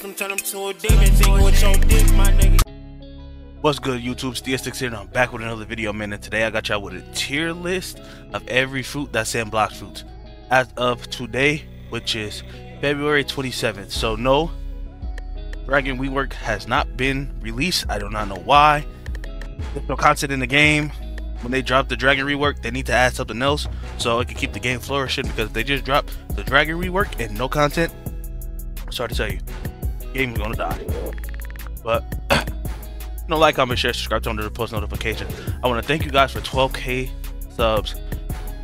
system, turn to a demon. With your dick, my nigga. What's good, YouTube? Steel here, and I'm back with another video, man. And today I got y'all with a tier list of every fruit that's in Blox Fruits as of today, which is February 27th. So, no, Dragon Rework has not been released. I do not know why. There's no content in the game. When they drop the Dragon Rework, they need to add something else so it can keep the game flourishing. Because they just drop the Dragon Rework and no content, sorry to tell you, game is gonna die. But know, like, comment, share, subscribe, turn on the post notification. I want to thank you guys for 12k subs.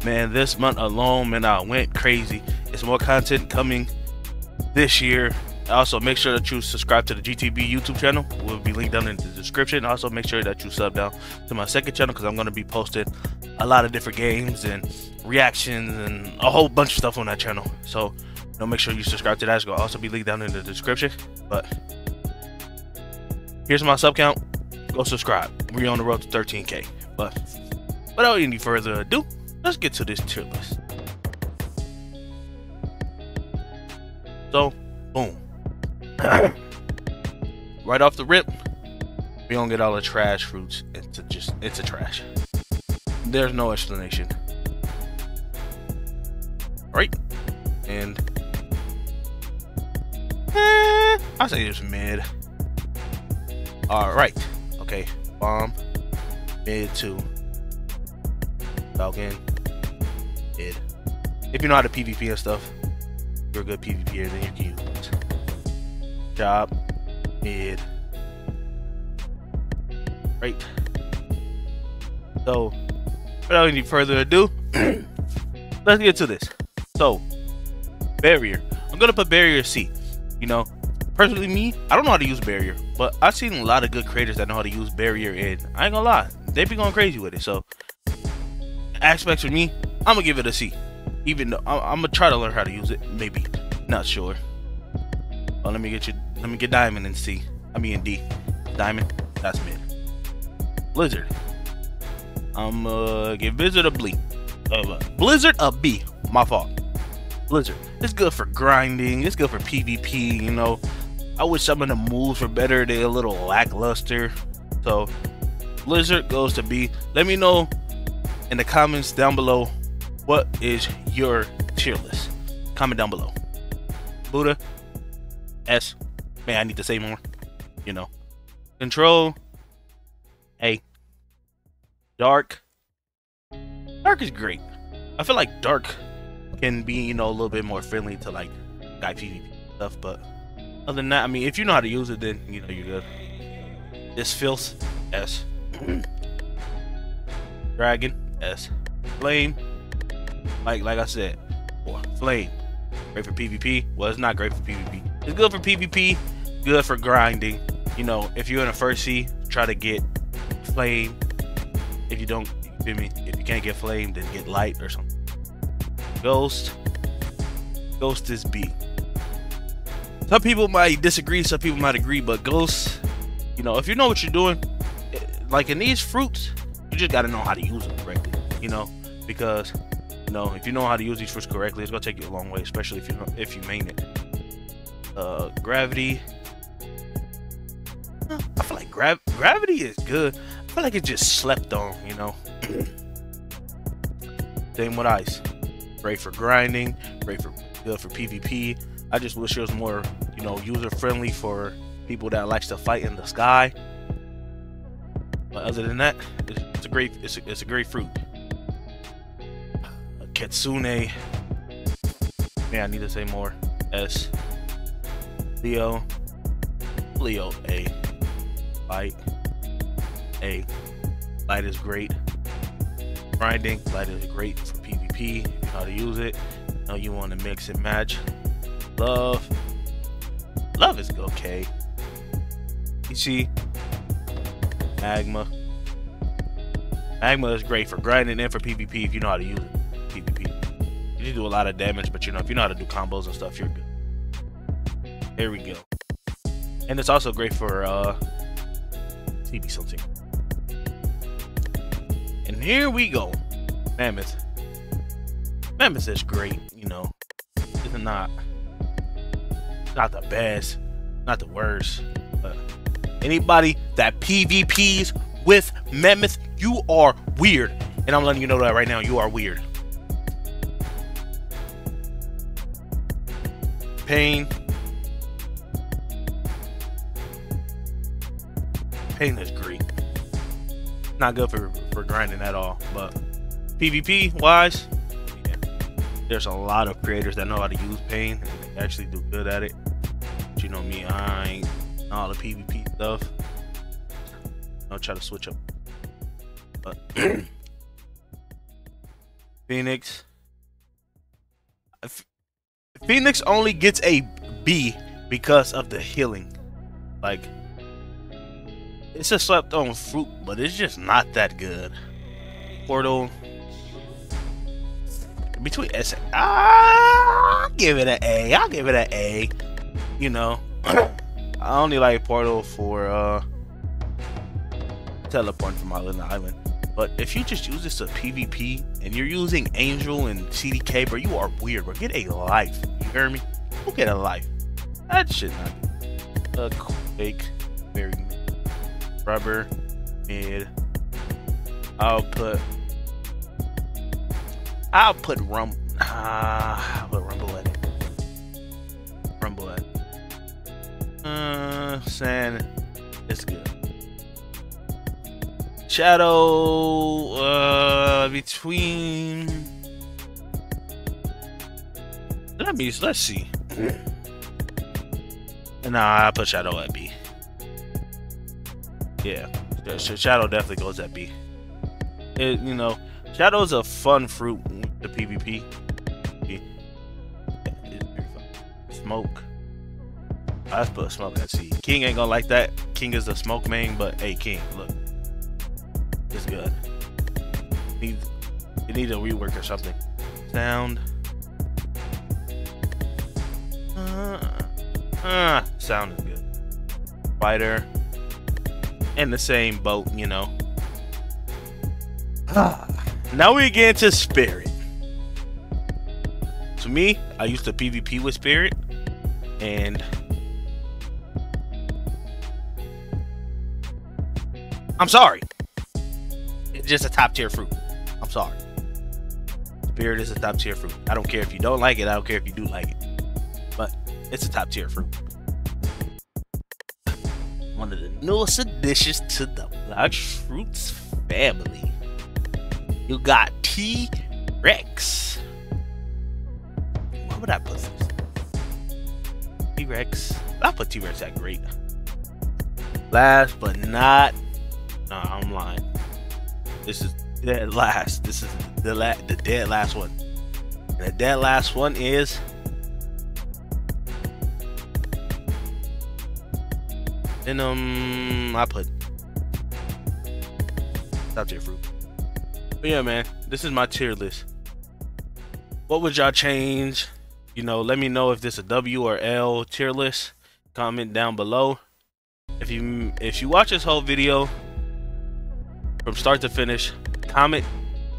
Man, this month alone, man, I went crazy. It's more content coming this year. Also, make sure that you subscribe to the GTB YouTube channel. Will be linked down in the description. Also, make sure that you sub down to my second channel because I'm going to be posting a lot of different games and reactions and a whole bunch of stuff on that channel. So, you know, make sure you subscribe to that. It's going to also be linked down in the description. But here's my sub count go subscribe. We're on the road to 13k. But without any further ado, let's get to this tier list. So, boom. right off the rip, we don't get all the trash fruits into just it's a trash. There's no explanation. Right? And eh, I say it's mid. Alright. Okay, bomb, mid two, Falcon, mid. If you know how to PvP and stuff, you're a good PvPer, then you can use. Chop, mid, right. So, without any further ado, let's get to this. So, barrier. I'm gonna put barrier C. You know, personally me, I don't know how to use barrier, but I've seen a lot of good creators that know how to use barrier and I ain't gonna lie, they be going crazy with it. So aspects for me, I'm gonna give it a C. Even though I'm, gonna try to learn how to use it, maybe. Not sure. Oh, let me get you let me get diamond and C. I mean D. Diamond, that's mid. Blizzard. I'm uh, give Blizzard a B. Uh, Blizzard a B. My fault. Blizzard. It's good for grinding. It's good for PvP. You know, I wish some of the moves were better. They're a little lackluster. So, Blizzard goes to B. Let me know in the comments down below what is your tier list. Comment down below. Buddha, S. Man, I need to say more. You know. Control, A. Dark. Dark is great. I feel like Dark can be, you know, a little bit more friendly to like guy PvP stuff, but other than that, I mean, if you know how to use it, then you know you're good. This filth, S. Dragon, S. Flame, like like I said, or flame. Great for PvP. Well, it's not great for PvP. It's good for PvP. Good for grinding. You know, if you're in a first C, try to get flame. If you don't, you feel me? If you can't get flame, then get light or something. Ghost. Ghost is B. Some people might disagree, some people might agree, but Ghost, you know, if you know what you're doing, eh, like in these fruits, you just gotta know how to use them correctly, you know, because you know if you know how to use these fruits correctly, it's gonna take you a long way, especially if you if you main it. Uh, gravity. I feel like grav gravity is good. I feel like it just slept on, you know. Same with ice. Great for grinding. Great for good for PvP. I just wish it was more, you know, user friendly for people that likes to fight in the sky. But other than that, it's, a great, it's a, it's a great fruit. A Kitsune. Man, I need to say more. S. Leo. Leo A. Light. A. Light is great. Grinding. Light is great How to use it. Know you want to mix and match. Love. Love is okay. You see, Magma. Magma is great for grinding and for PvP if you know how to use it. PvP. You do a lot of damage, but you know, if you know how to do combos and stuff, you're good. There we go. And it's also great for uh TB something. And here we go. Mammoth. Mammoth is great, you know. It's not not the best. not the worst. But anybody that PvPs with Mammoth, you are weird. And I'm letting you know that right now, you are weird. Pain. Pain is great. Not good for, for grinding at all, but PvP wise, there's a lot of creators that know how to use pain and actually do good at it. But you know me, I ain't all the PvP stuff. I'll try to switch up. But Phoenix. Phoenix only gets a B because of the healing. Like, it's a slept on fruit, but it's just not that good. Portal. Between S, I'll give it an A. I'll give it an A. You know, I only like Portal for uh teleporting from island to island. But if you just use this to PvP and you're using Angel and CDK, bro, you are weird, bro. Get a life. You hear me? Go get a life. That shit not be. a quake, very rubber, mid. I'll put. I'll put rum. Ah, I'll put rumble at it. Rumble at. It. Uh, sand. It's good. Shadow uh, between. Let me let's see. Nah, I put Shadow at B. Yeah, Shadow definitely goes at B. It, you know, Shadow's a fun fruit the PvP. Yeah, smoke. I put smoke at C. King ain't gonna like that. King is the smoke main, but hey, King, look It's good. Need you need a rework or something. Sound. Uh, uh, sound is good. Fighter. In the same boat, you know. Ah. Now we get into Spirit. To me, I used to PvP with Spirit, and I'm sorry It's just a top tier fruit. I'm sorry. Spirit is a top tier fruit. I don't care if you don't like it. I don't care if you do like it. But it's a top tier fruit. One of the newest additions to the Blox Fruits family. You got T Rex. What would I put this? T Rex. I'll put T Rex at great. Last but not. No, I'm lying. This is dead last. This is the la the dead last one. And the dead last one is um I put top your fruit. But yeah, man, this is my tier list. What would y'all change? You know, let me know if this a W or L tier list. Comment down below. If you if you watch this whole video, from start to finish. Comment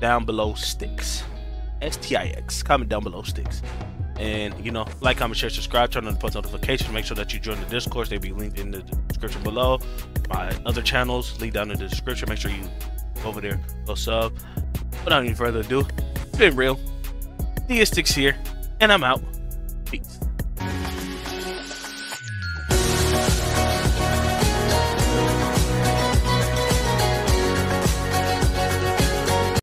down below Stix. S-T-I-X. Comment down below Stix. And you know, like, comment, share, subscribe, turn on the post notifications. Make sure that you join the Discord. They'll be linked in the description below. My other channels, link down in the description. Make sure you over there, go sub. Without any further ado, it's been real. Stix here, and I'm out. Peace.